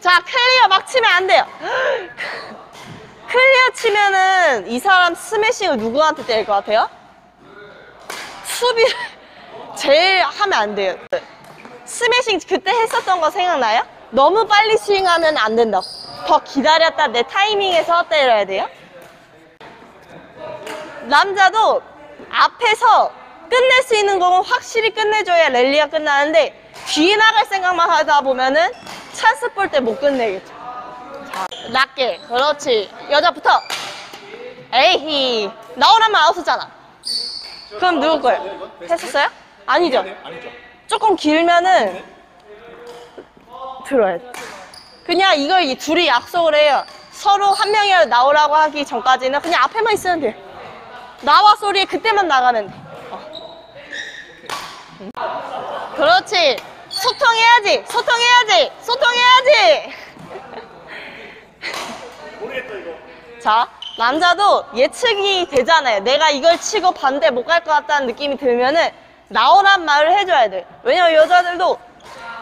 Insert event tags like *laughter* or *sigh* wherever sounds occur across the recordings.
자, 클리어 막 치면 안 돼요. *gasps* 클리어 치면은 이 사람 스매싱을 누구한테 때릴 것 같아요? 수비를 *laughs* 제일 하면 안 돼요. 스매싱 그때 했었던 거 생각나요? 너무 빨리 스윙하면 안 된다고. 더 기다렸다 내 타이밍에서 때려야 돼요. 남자도 앞에서 끝낼 수 있는 공은 확실히 끝내줘야 랠리가 끝나는데 뒤에 나갈 생각만 하다 보면은 찬스 볼 때 못 끝내겠죠. 자, 낮게. 그렇지. 여자부터. 에이히. 나오라면 아웃이잖아. 그럼 누구 거예요? 했었어요? 아니죠. 아니죠. 조금 길면은 들어야 돼. 그냥 이걸 이 둘이 약속을 해요. 서로 한 명이라도 나오라고 하기 전까지는 그냥 앞에만 있으면 돼. 나와 소리에 그때만 나가면 돼. 어. 응. 그렇지. 소통해야지. 소통해야지. 소통해야지. 모르겠다 이거. 자, 남자도 예측이 되잖아요. 내가 이걸 치고 반대 못 갈 것 같다는 느낌이 들면은 나오란 말을 해줘야 돼. 왜냐면 여자들도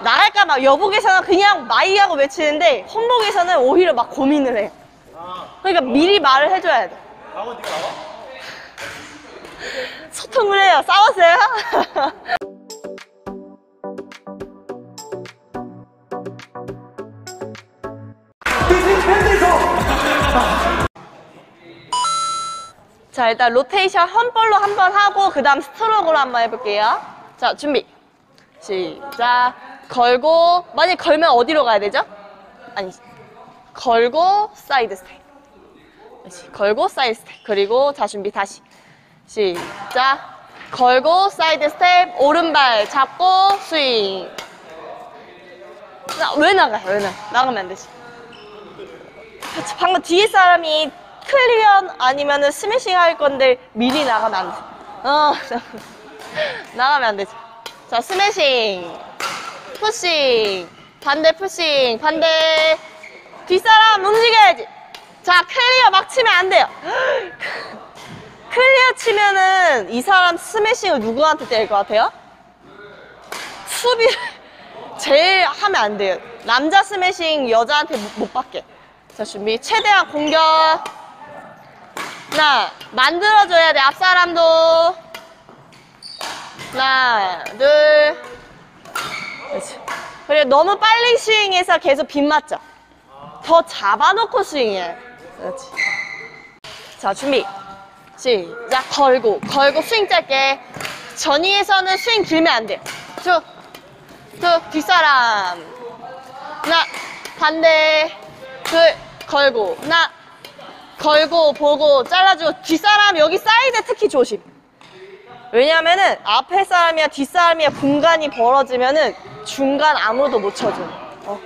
나갈까 막 여복에서는 그냥 마이하고 외치는데 혼복에서는 오히려 막 고민을 해. 아, 그러니까 미리 말을 해줘야 돼. 나와 네가 나와. 소통을 해요. 싸웠어요? *laughs* 자, 일단 로테이션 험볼로 한 번 하고 그 다음 스트로크로 한번 해볼게요. 자, 준비. 시작. 걸고, 만약 걸면 어디로 가야 되죠? 아니, 걸고 사이드 스텝. 걸고 사이드 스텝. 그리고 자, 준비 다시. 시작. 걸고 사이드 스텝. 오른발 잡고 스윙. 나, 왜 나가요? 왜 나? 나가면 안 되지. 방금 뒤에 사람이 클리어 아니면은 스매싱 할 건데 미리 나가면 안 돼. 어, *laughs* 나가면 안 되지. 자, 스매싱, 푸싱, 반대 푸싱, 반대. 뒷사람 움직여야지. 자, 클리어 막 치면 안 돼요. *gasps* 클리어 치면은 이 사람 스매싱을 누구한테 때릴 것 같아요? 수비를 *laughs* 제일 하면 안 돼요. 남자 스매싱 여자한테 못, 못 받게. 자, 준비. 최대한 공격. 하나, 만들어줘야 돼. 앞사람도. 하나, 둘. 그렇지. 그리고 너무 빨리 스윙해서 계속 빗 맞죠? 더 잡아놓고 스윙해. 그렇지. 자, 준비. 시작. 걸고, 걸고 스윙 짧게. 전위에서는 스윙 길면 안 돼. 쭉, 쭉, 뒷사람. 하나, 반대. 둘, 걸고. 하나, 걸고, 보고, 잘라주고. 뒷사람, 여기 사이드 특히 조심. 왜냐면은 앞에 사람이야 뒷사람이야 공간이 벌어지면은 중간 아무도 못 쳐줘. 어.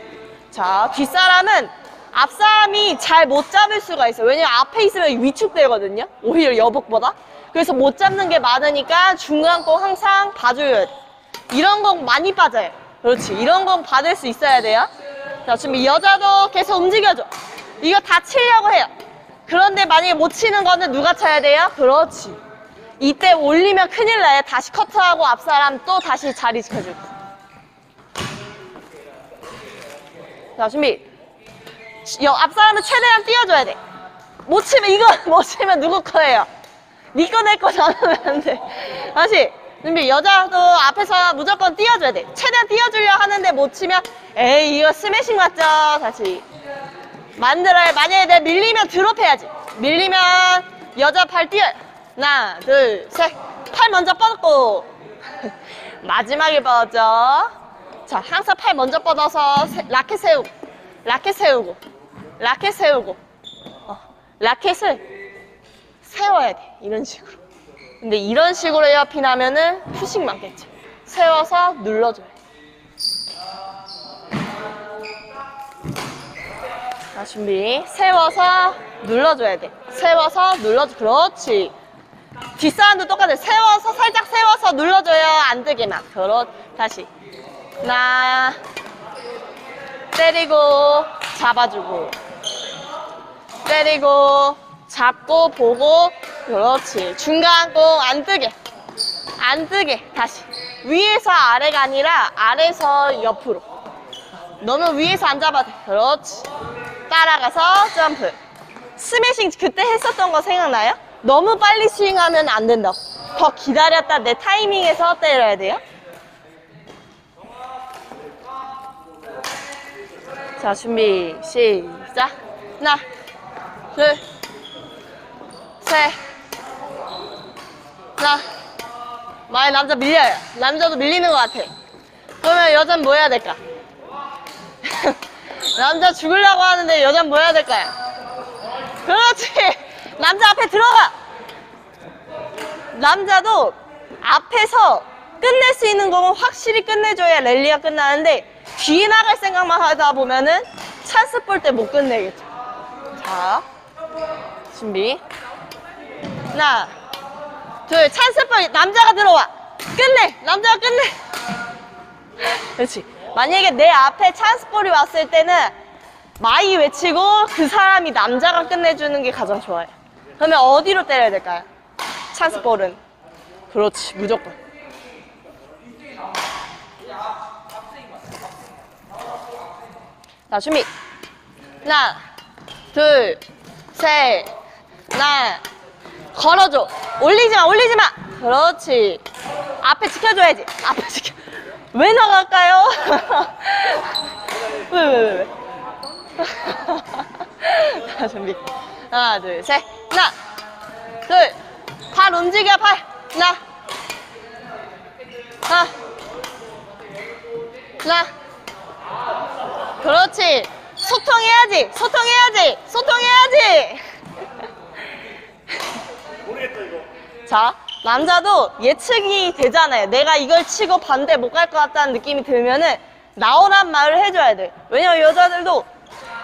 자, 뒷사람은 앞사람이 잘 못 잡을 수가 있어요. 왜냐면 앞에 있으면 위축되거든요. 오히려 여복보다. 그래서 못 잡는 게 많으니까 중간 거 항상 봐줘야 돼. 이런 건 많이 빠져요. 그렇지. 이런 건 받을 수 있어야 돼요. 자, 준비. 여자도 계속 움직여줘. 이거 다 치려고 해요. 그런데 만약에 못 치는 거는 누가 쳐야 돼요? 그렇지. 이때 올리면 큰일 나요. 다시 커트하고 앞사람 또 다시 자리 지켜줄 거. 자, 준비. 여, 앞사람은 최대한 띄워줘야 돼. 못 치면, 이거 *laughs* 못 치면 누구 거예요? 내거 잡으면 안 돼. 다시. 준비. 여자도 앞에서 무조건 띄워줘야 돼. 최대한 띄워주려 하는데 못 치면, 에이, 이거 스매싱 맞죠? 다시. 만들어야, 만약에 내가 밀리면 드롭 해야지. 밀리면 여자 팔 띄어. 하나, 둘, 셋. 팔 먼저 뻗고. *laughs* 마지막에 뻗었죠. 자, 항상 팔 먼저 뻗어서 세- 라켓 세우고. 라켓 세우고. 라켓 세우고. 어, 라켓을 세워야 돼. 이런 식으로. 근데 이런 식으로 에어핀 하면은 푸싱 맞겠죠. 세워서 눌러줘야 돼. 자, 준비. 세워서 눌러줘야 돼. 세워서 눌러줘. 그렇지. 뒷사람도 똑같아. 세워서, 살짝 세워서 눌러줘요. 안 되게만. 그렇, 다시. 하나. 때리고, 잡아주고. 때리고, 잡고, 보고. 그렇지. 중간 공 안 뜨게. 안 뜨게. 다시. 위에서 아래가 아니라 아래서 옆으로. 너무 위에서 안 잡아도 돼. 그렇지. 따라가서 점프. 스매싱 그때 했었던 거 생각나요? 너무 빨리 스윙하면 안 된다고. 더 기다렸다 내 타이밍에서 때려야 돼요. 자, 준비, 시작. 하나, 둘, 셋. 하나. 많이 남자 밀려요. 남자도 밀리는 것 같아. 그러면 여자는 뭐 해야 될까? 남자 죽으려고 하는데 여자는 뭐 해야 될까요? 그렇지! 남자 앞에 들어가! 남자도 앞에서 끝낼 수 있는 공은 확실히 끝내줘야 랠리가 끝나는데 뒤에 나갈 생각만 하다 보면은 찬스 볼 때 못 끝내겠죠. 자, 준비. 하나, 둘, 찬스 볼 남자가 들어와. 끝내! 남자가 끝내! 그렇지. 만약에 내 앞에 찬스볼이 왔을 때는 my 외치고 그 사람이 남자가 끝내주는 게 가장 좋아요. 그러면 어디로 때려야 될까요? 찬스볼은. 그렇지, 무조건. 자, 준비. 하나, 둘, 셋, 하나. 걸어줘. 올리지 마, 올리지 마. 그렇지. 앞에 지켜줘야지. 앞에 지켜. 왜 나갈까요? *laughs* 왜, 왜, 왜, 왜? *laughs* 자, 준비. 하나, 둘, 셋. 하나, 둘. 발 움직여, 팔. 하나. 하나. 하나. 그렇지. 소통해야지. 소통해야지. 소통해야지. *laughs* 자, 남자도 예측이 되잖아요. 내가 이걸 치고 반대 못 갈 것 같다는 느낌이 들면은 나오란 말을 해줘야 돼. 왜냐면 여자들도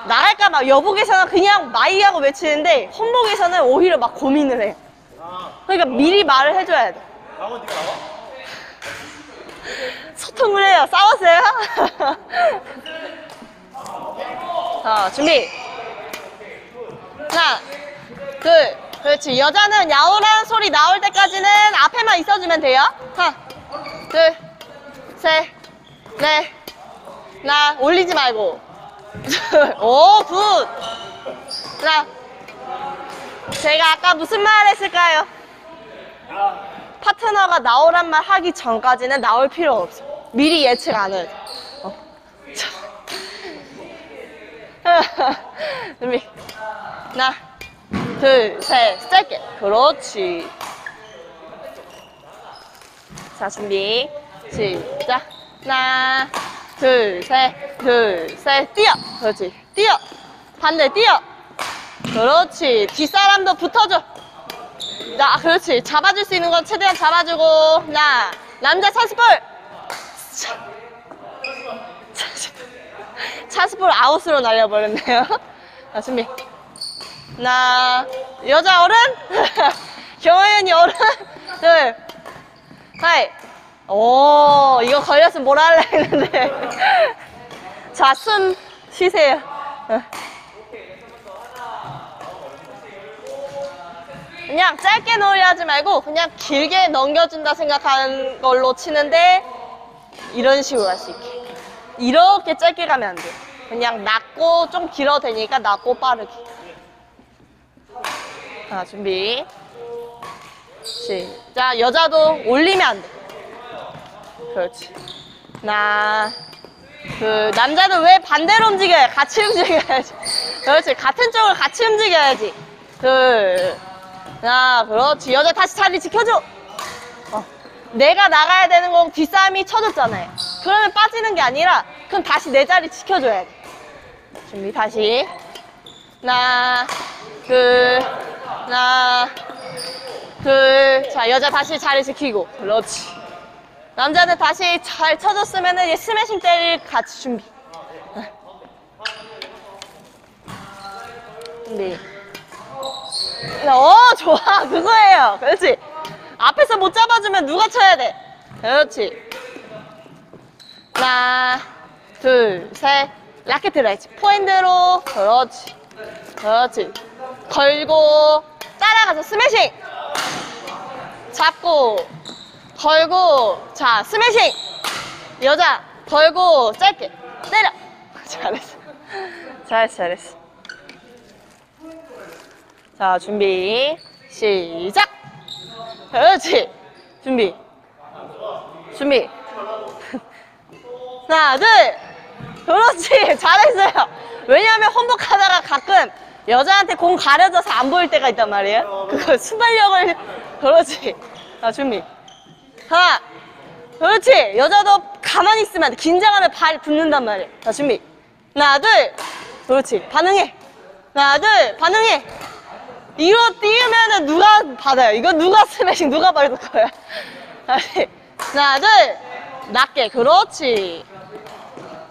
나갈까 막 여복에서는 그냥 마이하고 외치는데 혼복에서는 오히려 막 고민을 해. 그러니까 미리 말을 해줘야 돼. *laughs* 소통을 해요. 싸웠어요? *laughs* 자, 준비. 하나, 둘, 그렇지. 여자는 야오라는 소리 나올 때까지는 앞에만 있어주면 돼요. 하나, 둘, 셋, 넷, 하나, 올리지 말고. 오, good. 하나. 제가 아까 무슨 말 했을까요? 파트너가 나오란 말 하기 전까지는 나올 필요 없어. 미리 예측 안 해도 돼. 어. 자. *laughs* 준비. 하나, 둘, 셋, 짧게. 그렇지. 자, 준비. 시작. 하나, 둘, 셋, 둘, 셋, 뛰어. 그렇지. 뛰어. 반대, 뛰어. 그렇지. 뒷사람도 붙어줘. 나, 그렇지. 잡아줄 수 있는 건 최대한 잡아주고. 나, 남자 찬스볼! 차-. 찬스볼 아웃으로 날려버렸네요. *laughs* 자, 준비. 하나, 여자 어른? *laughs* 경호연이 어른? 둘, 하이. 오, 이거 걸렸으면 뭐라 할라 했는데. *laughs* 자, 숨 쉬세요. 어. 그냥 짧게 넣으려 하지 말고 그냥 길게 넘겨준다 생각하는 걸로 치는데 이런 식으로 할 수 있게 이렇게 짧게 가면 안 돼. 그냥 낮고 좀 길어도 되니까 낮고 빠르게. 자 준비. 시작. 여자도 올리면 안 돼. 그렇지. 하나, 둘. 남자는 왜 반대로 움직여요? 같이 움직여야지. 그렇지. 같은 쪽을 같이 움직여야지. 둘. 하나, 그렇지. 여자 다시 자리 지켜줘. 어. 내가 나가야 되는 건 뒷싸움이 쳐줬잖아요. 그러면 빠지는 게 아니라, 그럼 다시 내 자리 지켜줘야 돼. 준비, 다시. 하나, 둘, 하나, 둘. 자, 여자 다시 자리 지키고. 그렇지. 남자는 다시 잘 쳐줬으면 이제 스매싱 때릴 같이 준비. 준비. 어, 좋아. *laughs* 그거예요. 그렇지. 앞에서 못 잡아주면 누가 쳐야 돼. 그렇지. 하나, 둘, 셋. 라켓 들어야지. 포핸드로. 그렇지. 그렇지. 걸고, 따라가서 스매싱. 잡고, 걸고, 자, 스매싱. 여자, 걸고, 짧게. 때려. *laughs* 잘했어. 잘했어, 잘했어. 자, 준비. 시작! 그렇지. 준비. 준비. *laughs* 하나, 둘. 그렇지. 잘했어요. 왜냐하면 홈복하다가 가끔 여자한테 공 가려져서 안 보일 때가 있단 말이에요. 그거 순발력을. 그렇지. 자, 준비. 하나. 그렇지. 여자도 가만히 있으면 안 돼. 긴장하면 발 붙는단 말이에요. 자, 준비. 하나, 둘. 그렇지. 반응해. 하나, 둘. 반응해. 이로 띄우면은 누가 받아요? 이거 누가 스매싱 누가 받을 거야? *laughs* 다시. 하나, 둘. 낮게. 그렇지.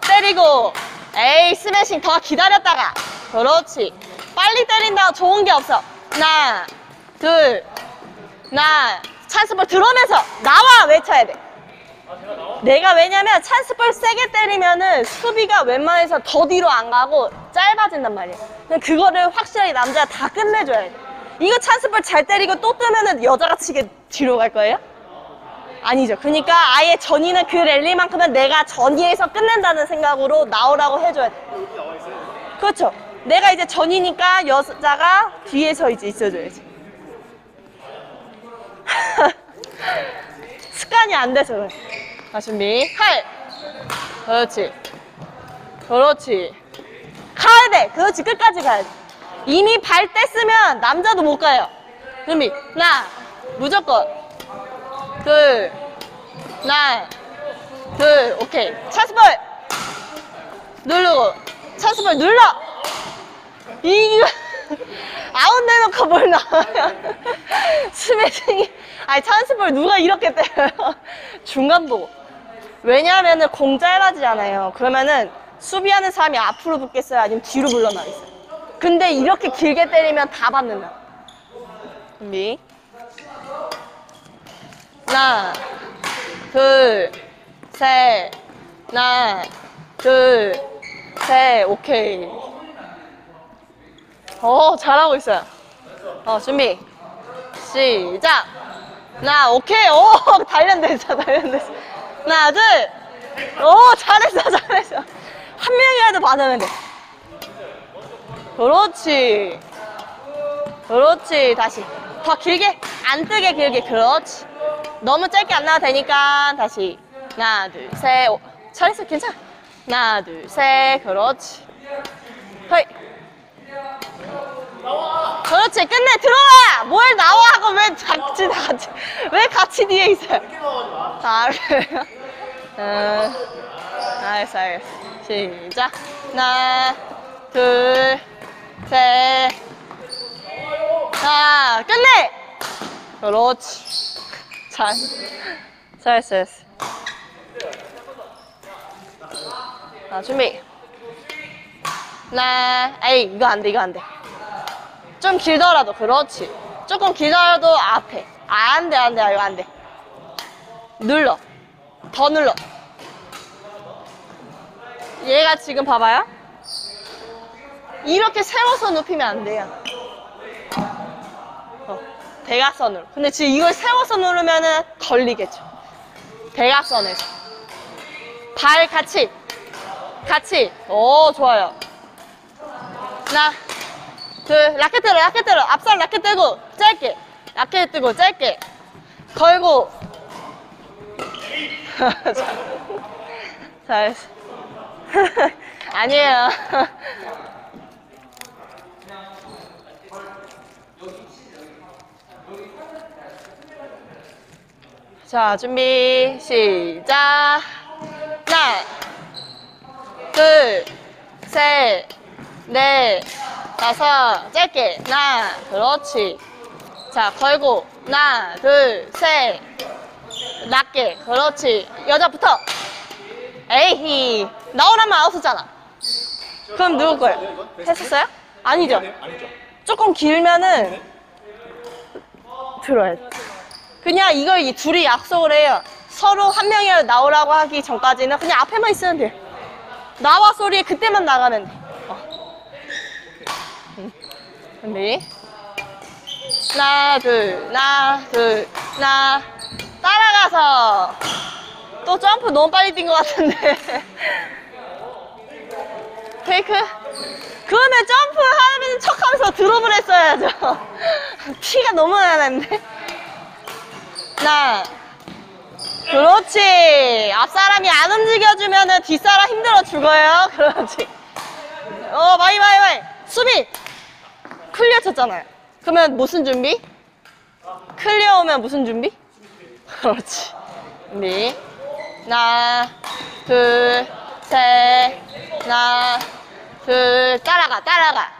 때리고. 에이, 스매싱 더 기다렸다가. 그렇지. 빨리 때린다고 좋은 게 없어. 하나, 둘. 나 찬스볼 들어오면서 나와 외쳐야 돼. 내가 왜냐면 찬스볼 세게 때리면은 수비가 웬만해서 더 뒤로 안 가고 짧아진단 말이야. 그냥 그거를 확실하게 남자가 다 끝내줘야 돼. 이거 찬스볼 잘 때리고 또 뜨면은 여자가 치게 뒤로 갈 거예요? 아니죠. 그러니까 아예 전이는 그 랠리만큼은 내가 전이에서 끝낸다는 생각으로 나오라고 해줘야 돼. 그렇죠. 내가 이제 전이니까 여자가 뒤에서 이제 있어줘야지. *laughs* 습관이 안 돼서 그래. 자, 준비. 팔. 그렇지. 그렇지. 가야 돼. 그렇지. 끝까지 가야 돼. 이미 발 뗐으면 남자도 못 가요. 준비. 하나. 무조건. 둘. 하나. 둘. 오케이. 찬스볼. 누르고. 찬스볼 눌러. 이거. 아웃 내놓고 뭘 나와요. 스매싱이. 아니, 찬스볼 누가 이렇게 때려요? 중간 보고. 왜냐하면은 공 짧아지잖아요. 그러면은 수비하는 사람이 앞으로 붙겠어요? 아니면 뒤로 물러나 있어요? 근데 이렇게 길게 때리면 다 받는다. 준비. 하나, 둘, 셋, 하나, 둘, 셋, 오케이. 어, 잘하고 있어요. 어, 준비. 시작. 하나, 오케이. 오, *laughs* 단련됐어, 단련됐어. 하나, 둘. 오, 잘했어, 잘했어. 한 명이라도 받으면 돼. 그렇지. 그렇지. 다시. 더 길게. 안 뜨게 길게. 그렇지. 너무 짧게 안 나와도 되니까. 다시. 하나, 둘, 셋. 오, 잘했어. 괜찮아. 하나, 둘, 셋. 그렇지. 허이. 그렇지. 끝내. 들어와. 뭘 나와 하고 왜 같이 다 같이 왜 같이 뒤에 있어요? 자 그래요? 음, 알겠어 알겠어. 시작. 하나 둘셋. 자 끝내! 그렇지. 잘 잘했어 잘했어. 자 준비. 하나 에이 이거 안돼 이거 안돼 좀 길더라도 그렇지. 조금 길더라도 앞에. 아, 안돼 안돼. 이거 안돼. 눌러. 더 눌러. 얘가 지금 봐봐요. 이렇게 세워서 눕히면 안 돼요. 어, 대각선으로. 근데 지금 이걸 세워서 누르면은 걸리겠죠. 대각선에서. 발 같이. 같이. 오 좋아요. 하나 둘 라켓 들어 라켓 들어. 앞살 라켓 들고 짧게. 라켓 들고 짧게. 걸고. *laughs* 잘했어 *laughs* 아니에요. *laughs* 자 준비. 시작. 하나 둘셋 넷, 다섯, 짧게, 하나, 그렇지. 자, 걸고, 하나, 둘, 셋, 낮게, 그렇지. 여자부터. 에이히, 나오라면 아웃이잖아. 그럼 누구 거예요? 했었어요? 아니죠? 조금 길면은 들어야 돼. 그냥 이걸 이 둘이 약속을 해요. 서로 한 명이라도 나오라고 하기 전까지는 그냥 앞에만 있으면 돼. 나와 소리에 그때만 나가면 돼. 어. 응. 준비. 하나, 둘, 하나, 둘, 하나. 따라가서. 또 점프 너무 빨리 뛴 것 같은데. *laughs* 페이크? 그러면 점프 하는 척 하면서 드롭을 했어야죠. *laughs* 티가 너무 나는데. 하나. 그렇지. 앞사람이 안 움직여주면 은 뒷사람 힘들어 죽어요. *laughs* 그렇지. 어, 많이, 많이, 많이. 수비! 클리어 쳤잖아요. 그러면 무슨 준비? 클리어 오면 무슨 준비? *laughs* 그렇지. 준비. 하나, 둘, 셋, 하나, 둘, 따라가, 따라가.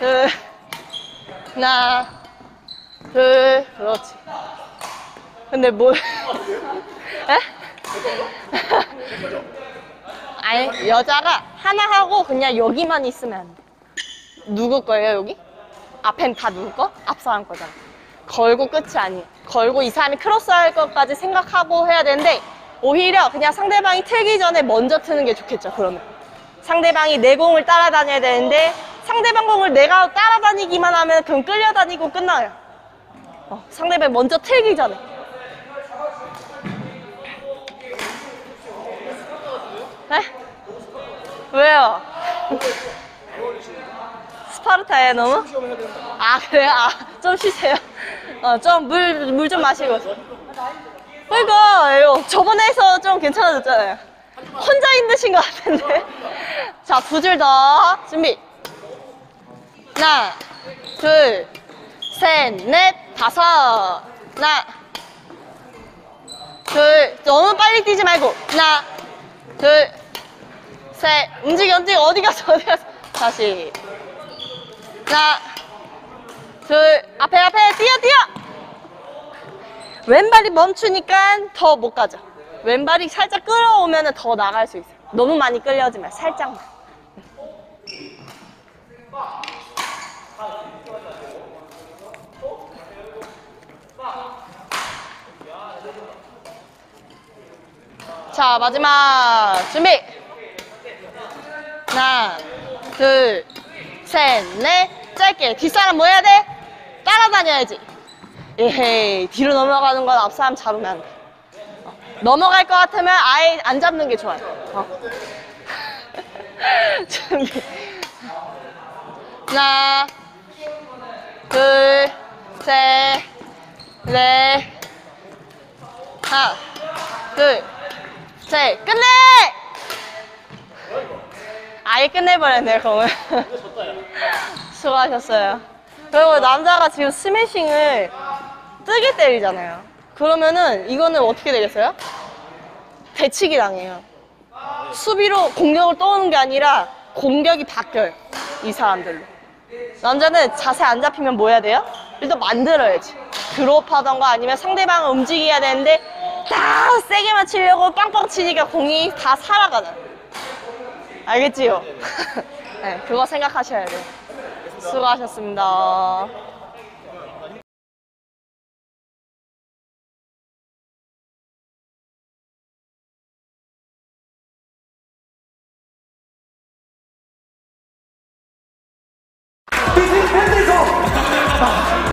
둘, 하나, 둘, 그렇지. 근데 뭘, *laughs* 에? *laughs* 아니, 여자가 하나 하고 그냥 여기만 있으면 안 돼. 누구 거예요, 여기? 앞엔 다 누구 거? 앞 사람 거잖아. 걸고 끝이 아니에요. 걸고 이 사람이 크로스 할 것까지 생각하고 해야 되는데, 오히려 그냥 상대방이 틀기 전에 먼저 트는 게 좋겠죠, 그러면. 상대방이 내 공을 따라다녀야 되는데, 상대방 공을 내가 따라다니기만 하면 그럼 끌려다니고 끝나요. 어, 상대방이 먼저 틀기 전에. 네? 왜요? 스파르타에 너무? 아 그래요? 아 좀 쉬세요. 어 좀 물 물 좀 마시고. 그러니까 이거 저번에 해서 좀 괜찮아졌잖아요. 혼자 힘드신 것 같은데. 자 두 줄 더 준비. 하나, 둘, 셋, 넷, 다섯. 하나, 둘. 너무 빨리 뛰지 말고. 하나, 둘, 셋. 움직여 움직여 어디 갔어 어디 갔어. 다시. 하나, 둘, 앞에 앞에 뛰어 뛰어. 왼발이 멈추니까 더 못 가죠. 왼발이 살짝 끌어오면 더 나갈 수 있어요. 너무 많이 끌려지 말, 살짝만. 자, 마지막 준비. 하나, 둘, 셋, 넷. 짧게. 뒷사람 뭐 해야 돼? 따라다녀야지. 에헤이, 뒤로 넘어가는 건 앞사람 잡으면 안 돼. 어, 넘어갈 것 같으면 아예 안 잡는 게 좋아요. 어. *laughs* 준비. 하나, 둘, 셋, 넷. 하나, 둘, 셋. 끝내! 아예 끝내버렸네요, 공을. 수고하셨어요. 그리고 남자가 지금 스매싱을 뜨게 때리잖아요. 그러면은 이거는 어떻게 되겠어요? 대치기 당해요. 수비로 공격을 떠오는 게 아니라 공격이 바뀌어요. 이 사람들로. 남자는 자세 안 잡히면 뭐 해야 돼요? 일단 만들어야지. 드롭 하던가 아니면 상대방을 움직여야 되는데 다 세게만 치려고 빵빵 치니까 공이 다 살아가잖아. 알겠지요? *laughs* 네, 그거 생각하셔야 돼요. 수고하셨습니다.